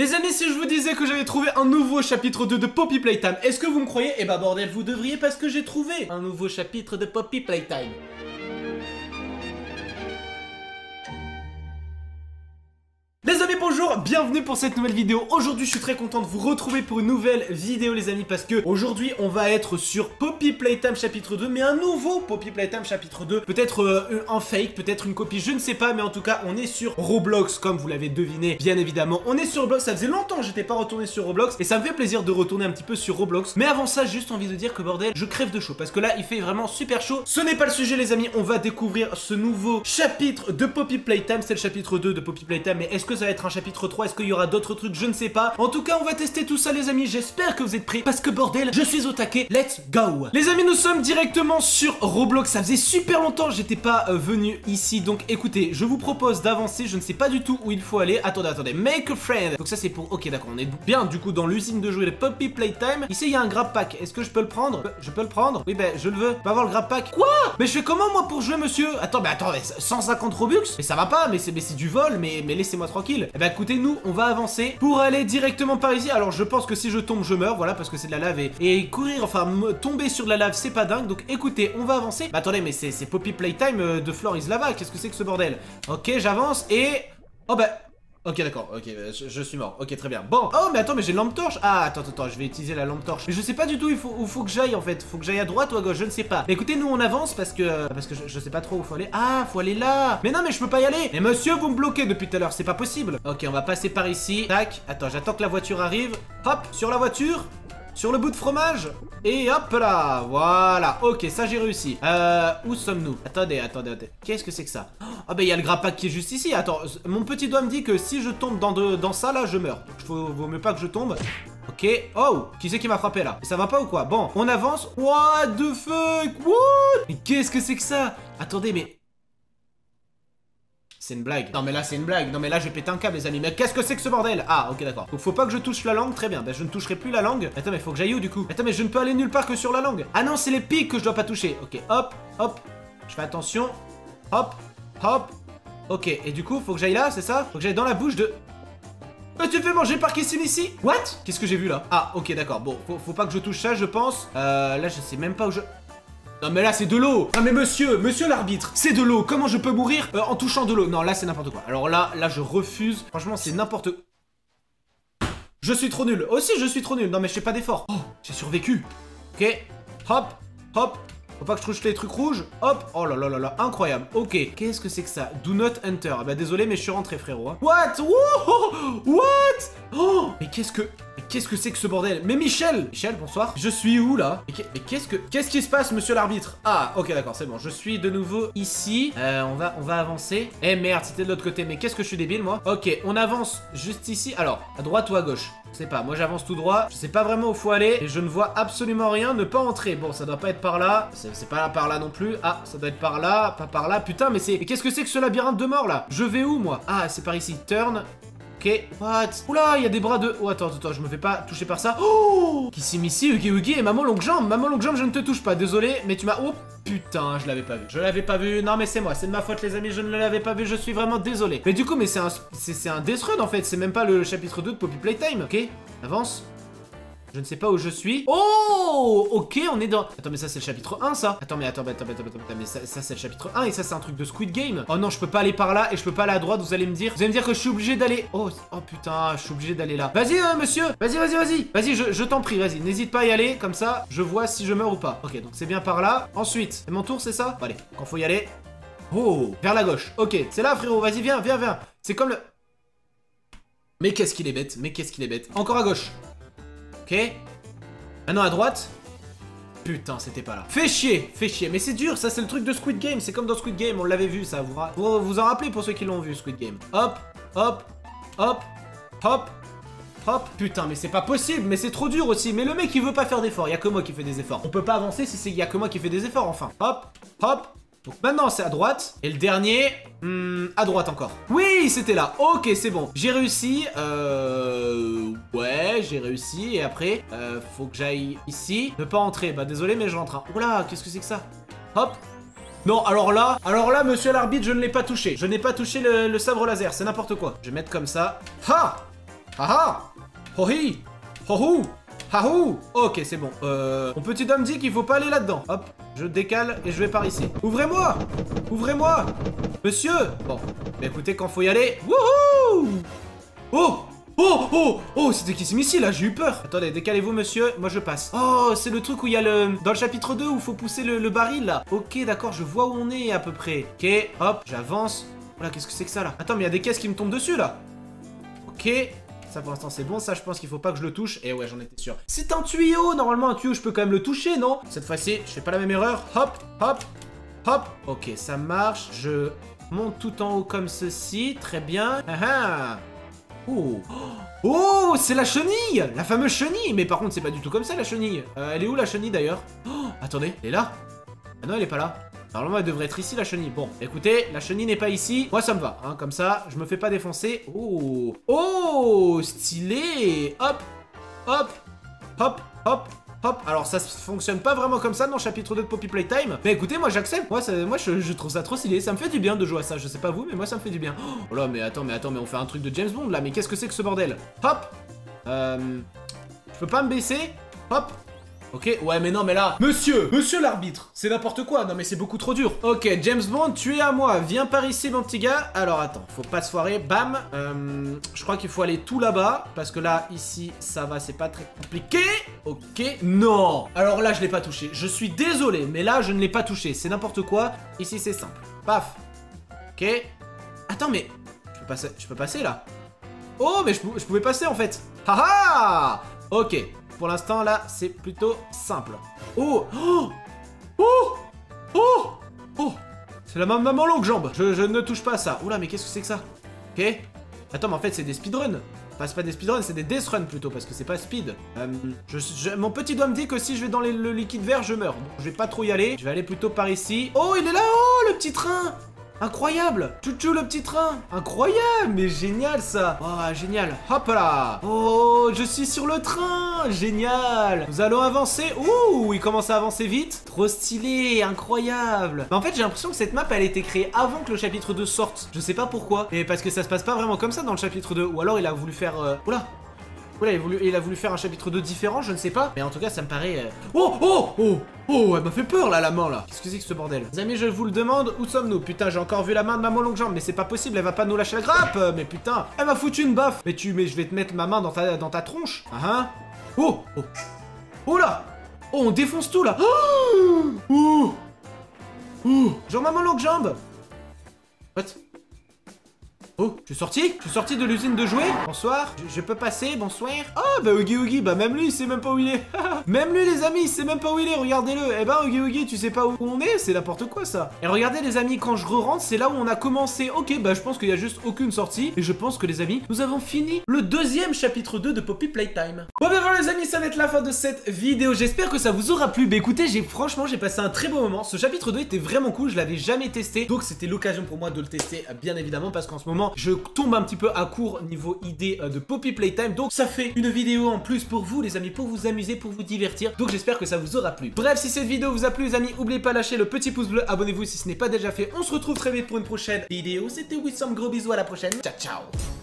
Les amis, si je vous disais que j'avais trouvé un nouveau chapitre 2 de Poppy Playtime, est-ce que vous me croyez? Eh bah bordel, vous devriez parce que j'ai trouvé un nouveau chapitre de Poppy Playtime. Bonjour, bienvenue pour cette nouvelle vidéo. Aujourd'hui je suis très content de vous retrouver pour une nouvelle vidéo les amis parce que aujourd'hui on va être sur Poppy Playtime chapitre 2 mais un nouveau Poppy Playtime chapitre 2. Peut-être euh, un fake, peut-être une copie, je ne sais pas mais en tout cas on est sur Roblox comme vous l'avez deviné bien évidemment. On est sur Roblox, ça faisait longtemps que j'étais pas retourné sur Roblox et ça me fait plaisir de retourner un petit peu sur Roblox. Mais avant ça juste envie de dire que bordel je crève de chaud parce que là il fait vraiment super chaud. Ce n'est pas le sujet les amis, on va découvrir ce nouveau chapitre de Poppy Playtime. C'est le chapitre 2 de Poppy Playtime mais est-ce que ça va être un chapitre 3 Est-ce qu'il y aura d'autres trucs? Je ne sais pas. En tout cas, on va tester tout ça, les amis. J'espère que vous êtes prêts parce que bordel, je suis au taquet. Let's go Les amis, nous sommes directement sur Roblox. Ça faisait super longtemps j'étais pas euh, venu ici. Donc écoutez, je vous propose d'avancer. Je ne sais pas du tout où il faut aller. Attendez, attendez. Make a friend. Donc ça, c'est pour... Ok, d'accord. On est bien du coup dans l'usine de jouer de Poppy Playtime. Ici, il y a un grab pack. Est-ce que je peux le prendre? Je peux le prendre? Oui, ben, je le veux. Pas avoir le grab pack. Quoi? Mais je fais comment, moi, pour jouer, monsieur? Attends, mais attends, mais 150 Robux? Mais ça va pas. Mais c'est du vol. Mais, mais laissez-moi tranquille. Eh ben, écoutez, nous, on va avancer pour aller directement par ici. Alors, je pense que si je tombe, je meurs, voilà, parce que c'est de la lave et, courir, enfin, tomber sur de la lave, c'est pas dingue. Donc, écoutez, on va avancer. Bah, attendez, mais c'est Poppy Playtime euh, de Floor is Lava. Qu'est-ce que c'est que ce bordel? Ok, j'avance et... Oh, bah... Ok d'accord, ok, euh, je, suis mort, ok très bien. Bon, oh mais attends mais j'ai une lampe torche. Ah attends, attends, je vais utiliser la lampe torche. Mais je sais pas du tout où il faut, où faut que j'aille en fait. Faut que j'aille à droite ou à gauche, je ne sais pas. Écoutez, nous on avance parce que Parce que je, sais pas trop où faut aller. Ah, faut aller là. Mais non mais je peux pas y aller. Mais monsieur, vous me bloquez depuis tout à l'heure, c'est pas possible. Ok, on va passer par ici. Tac, attends, j'attends que la voiture arrive. Hop, sur la voiture sur le bout de fromage. Et hop là Voilà. Ok, ça j'ai réussi. Euh, où sommes-nous? Attendez, attendez, attendez. Qu'est-ce que c'est que ça? Ah bah il y a le grappac qui est juste ici. Attends, mon petit doigt me dit que si je tombe dans, de, dans ça là, je meurs. Faut, vaut mieux pas que je tombe. Ok, oh, qui c'est qui m'a frappé là? Ça va pas ou quoi? Bon, on avance. What the fuck! What? Mais qu'est-ce que c'est que ça? Attendez, mais c'est une blague. Non mais là c'est une blague. Non mais là j'ai pété un câble les amis. Mais qu'est-ce que c'est que ce bordel? Ah ok d'accord. Donc faut pas que je touche la langue? Très bien. Ben je ne toucherai plus la langue. Attends mais faut que j'aille où du coup? Attends mais je ne peux aller nulle part que sur la langue. Ah non c'est les pics que je dois pas toucher. Ok hop hop. Je fais attention. Hop hop. Ok et du coup faut que j'aille là c'est ça? Faut que j'aille dans la bouche de... Mais tu fais manger par Kissing ici? What? Qu'est-ce que j'ai vu là? Ah ok d'accord. Bon faut, faut, pas que je touche ça je pense. Euh là je sais même pas où je... Non mais là c'est de l'eau Non mais monsieur, monsieur l'arbitre, c'est de l'eau Comment je peux mourir euh, en touchant de l'eau? Non là c'est n'importe quoi. Alors là, là je refuse. Franchement c'est n'importe... Je suis trop nul. Aussi je suis trop nul. Non mais je fais pas d'effort. Oh, j'ai survécu. Ok. Hop, hop. Faut pas que je touche les trucs rouges. Hop. Oh là là là là. Incroyable. Ok. Qu'est-ce que c'est que ça? Do not enter. Bah désolé mais je suis rentré frérot. Hein. What? What? Oh Mais qu'est-ce que... Qu'est-ce que c'est que ce bordel? Mais Michel Michel, bonsoir. Je suis où, là? Mais qu'est-ce que... Qu'est-ce qui se passe, monsieur l'arbitre? Ah, ok, d'accord, c'est bon. Je suis de nouveau ici. Euh, on va, on va avancer. Eh, merde, c'était de l'autre côté. Mais qu'est-ce que je suis débile, moi? Ok, on avance juste ici. Alors, à droite ou à gauche? Je sais pas, moi j'avance tout droit, je sais pas vraiment où faut aller, et je ne vois absolument rien, ne pas entrer. Bon, ça doit pas être par là, c'est pas là par là non plus. Ah, ça doit être par là, pas par là. Putain, mais c'est... qu'est-ce que c'est que ce labyrinthe de mort, là? Je vais où, moi? Ah, c'est par ici. Turn, Ok, what? Oula, il y a des bras de... Oh, attends, attends, je me fais pas toucher par ça. Oh Qui s'est ici, Ugi et maman longue jambe. Maman longue jambe, je ne te touche pas, désolé, mais tu m'as... Oh, putain, je l'avais pas vu. Je l'avais pas vu. Non, mais c'est moi, c'est de ma faute, les amis, je ne l'avais pas vu, je suis vraiment désolé. Mais du coup, mais c'est un... C'est un Death en fait, c'est même pas le chapitre 2 de Poppy Playtime. Ok, avance. Je ne sais pas où je suis. Oh Ok, on est dans... Attends, mais ça, c'est le chapitre 1, ça Attends, mais attends, attends, attends, attends, mais ça, c'est le chapitre 1, et ça, c'est un truc de Squid Game. Oh non, je peux pas aller par là, et je peux pas aller à droite, vous allez me dire. Vous allez me dire que je suis obligé d'aller... Oh, oh putain, je suis obligé d'aller là. Vas-y, euh, monsieur Vas-y, vas-y, vas-y Vas-y, je, je t'en prie, vas-y. N'hésite pas à y aller, comme ça, je vois si je meurs ou pas. Ok, donc c'est bien par là. Ensuite, c'est mon tour, c'est ça? Bon, allez, quand faut y aller... Oh Vers la gauche. Ok, c'est là, frérot, vas-y, viens, viens, viens. C'est comme le... Mais qu'est-ce qu'il est bête, mais qu'est-ce qu'il est bête. Encore à gauche. Ok Maintenant à droite. Putain, c'était pas là. Fais chier, fais chier. Mais c'est dur, ça c'est le truc de Squid Game. C'est comme dans Squid Game, on l'avait vu, ça. Vous vous, vous en rappelez pour ceux qui l'ont vu, Squid Game. Hop, hop, hop, hop, hop. Putain, mais c'est pas possible, mais c'est trop dur aussi. Mais le mec, il veut pas faire d'efforts. Il y a que moi qui fais des efforts. On peut pas avancer si c'est y a que moi qui fais des efforts, enfin. Hop, hop, donc maintenant c'est à droite. Et le dernier, hmm, à droite encore. Oui, c'était là. Ok, c'est bon. J'ai réussi. Euh... J'ai réussi. Et après, euh, faut que j'aille ici. Ne pas entrer. Bah désolé, mais je rentre. Hein. Oula, qu'est-ce que c'est que ça? Hop. Non, alors là, alors là, monsieur l'arbitre, je ne l'ai pas touché. Je n'ai pas touché le, sabre laser. C'est n'importe quoi. Je vais mettre comme ça. Ha Ah ah Oh hi Oh hou Ah hou Ok, c'est bon. Euh, mon petit homme dit qu'il faut pas aller là-dedans. Hop, je décale et je vais par ici. Ouvrez-moi Ouvrez-moi Monsieur Bon, mais écoutez, quand faut y aller... Wouhou Oh Oh Oh Oh C'était qui s'est mis ici là J'ai eu peur Attendez, décalez-vous monsieur, moi je passe. Oh, c'est le truc où il y a le... Dans le chapitre 2 où il faut pousser le, le baril là. Ok, d'accord, je vois où on est à peu près. Ok, hop, j'avance. Voilà, qu'est-ce que c'est que ça là? Attends, mais il y a des caisses qui me tombent dessus là. Ok, ça pour l'instant c'est bon, ça je pense qu'il faut pas que je le touche. Et ouais, j'en étais sûr. C'est un tuyau, normalement un tuyau je peux quand même le toucher, non? Cette fois-ci, je fais pas la même erreur. Hop, hop, hop. Ok, ça marche. Je monte tout en haut comme ceci. Très bien. Ah ah. Oh Oh, c'est la chenille La fameuse chenille Mais par contre, c'est pas du tout comme ça, la chenille. Euh, elle est où, la chenille, d'ailleurs? Oh, attendez, elle est là? Ah non, elle est pas là. Normalement, elle devrait être ici, la chenille. Bon, écoutez, la chenille n'est pas ici. Moi, ça me va. Hein, comme ça, je me fais pas défoncer. Oh Oh Stylé Hop Hop Hop Hop Hop, alors ça fonctionne pas vraiment comme ça dans chapitre 2 de Poppy Playtime. Mais écoutez, moi j'accepte. Moi, moi je, je trouve ça trop stylé. Ça me fait du bien de jouer à ça. Je sais pas vous, mais moi ça me fait du bien. Oh là, mais attends, mais attends, mais on fait un truc de James Bond là. Mais qu'est-ce que c'est que ce bordel? Hop Euh. Je peux pas me baisser Hop Ok, ouais, mais non, mais là... Monsieur Monsieur l'arbitre C'est n'importe quoi Non, mais c'est beaucoup trop dur. Ok, James Bond, tu es à moi. Viens par ici, mon petit gars. Alors, attends, faut pas se foirer. Bam euh, Je crois qu'il faut aller tout là-bas. Parce que là, ici, ça va, c'est pas très compliqué. Ok, non Alors là, je l'ai pas touché. Je suis désolé, mais là, je ne l'ai pas touché. C'est n'importe quoi. Ici, c'est simple. Paf Ok. Attends, mais... Je peux passer, là Oh, mais je, je pouvais passer, en fait. Haha Ok pour l'instant, là, c'est plutôt simple. Oh Oh Oh Oh Oh C'est la même maman longue jambe je, ne touche pas à ça. Oula, mais qu'est-ce que c'est que ça? Ok. Attends, mais en fait, c'est des speedruns. Enfin, c'est pas des speedruns, c'est des death runs plutôt, parce que c'est pas speed. Euh, mon petit doigt me dit que si je vais dans le liquide vert, je meurs. Donc, je vais pas trop y aller. Je vais aller plutôt par ici. Oh, il est là Oh, le petit train Incroyable. Chouchou le petit train. Incroyable Mais génial ça. Oh génial. Hop là. Oh je suis sur le train. Génial. Nous allons avancer. Ouh il commence à avancer vite. Trop stylé Incroyable. Mais en fait j'ai l'impression que cette map elle a été créée avant que le chapitre 2 sorte. Je sais pas pourquoi. Mais parce que ça se passe pas vraiment comme ça dans le chapitre 2 Ou alors il a voulu faire... Euh... Oula Oula, il a, voulu, il a voulu faire un chapitre 2 différent, je ne sais pas. Mais en tout cas, ça me paraît... Euh... Oh Oh Oh Oh, elle m'a fait peur, là, la main, là. Qu'est-ce que c'est que ce bordel? Les amis, je vous le demande, où sommes-nous? Putain, j'ai encore vu la main de maman longue jambe, mais c'est pas possible, elle va pas nous lâcher la grappe Mais putain, elle m'a foutu une baffe. Mais tu... Mais je vais te mettre ma main dans ta, dans ta tronche. Ah hein? Oh Oh. Oh là! Oh, on défonce tout, là. Oh! Oh! Oh! Genre maman longue jambe What? Oh, je suis sorti? Je suis sorti de l'usine de jouets? Bonsoir, je, peux passer, bonsoir. Ah bah Oogie Oogie, bah même lui il sait même pas où il est. Même lui les amis, il sait même pas où il est, regardez-le. Eh ben Oogie Oogie, tu sais pas où on est? C'est n'importe quoi ça. Et regardez les amis, quand je re-rentre, c'est là où on a commencé. Ok, bah je pense qu'il y a juste aucune sortie. Et je pense que les amis, nous avons fini le deuxième chapitre 2 de Poppy Playtime. Bon bah voilà les amis, ça va être la fin de cette vidéo. J'espère que ça vous aura plu. Bah écoutez, j'ai franchement, j'ai passé un très beau moment. Ce chapitre 2 était vraiment cool, je l'avais jamais testé. Donc c'était l'occasion pour moi de le tester, bien évidemment Parce qu'en ce moment, je tombe un petit peu à court niveau idée euh, de Poppy Playtime. Donc ça fait une vidéo en plus pour vous les amis, pour vous amuser, pour vous divertir. Donc j'espère que ça vous aura plu. Bref, si cette vidéo vous a plu les amis, n'oubliez pas de lâcher le petit pouce bleu, abonnez-vous si ce n'est pas déjà fait. On se retrouve très vite pour une prochaine vidéo. C'était Wissam, gros bisous, à la prochaine. Ciao ciao